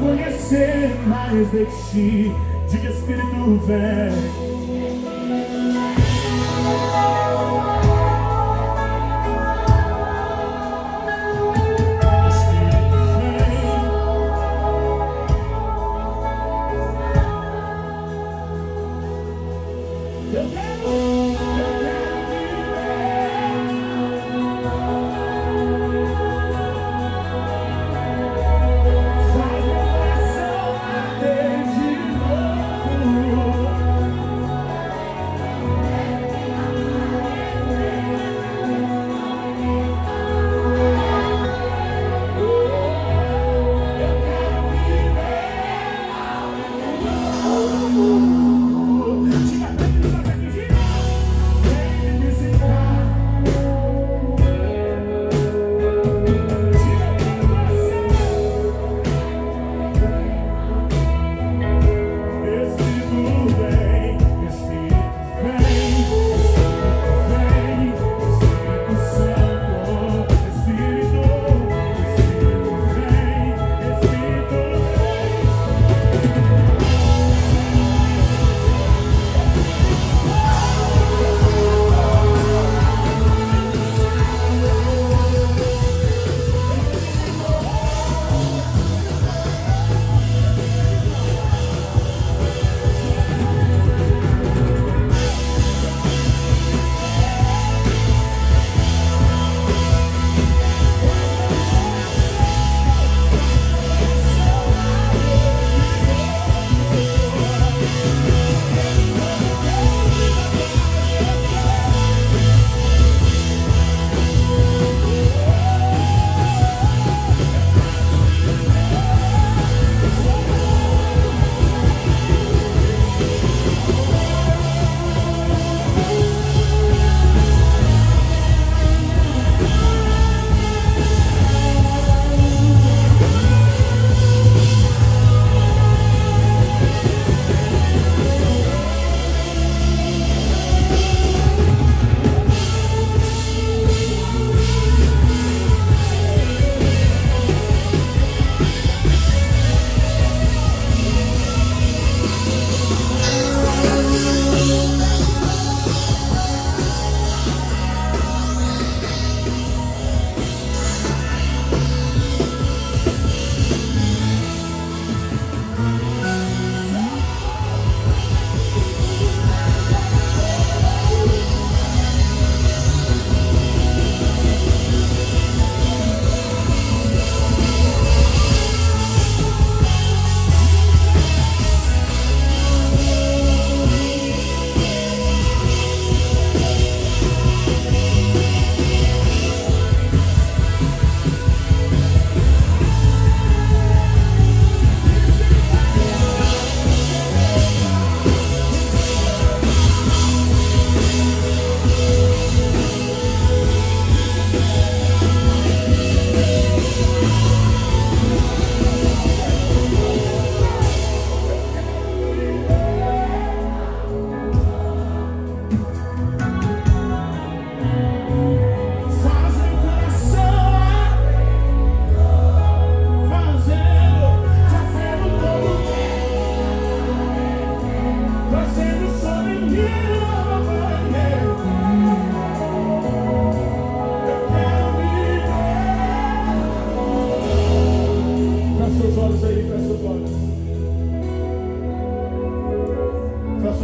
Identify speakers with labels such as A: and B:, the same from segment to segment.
A: conhecer mais de ti. Diga Espírito vem. seus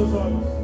A: Jesus.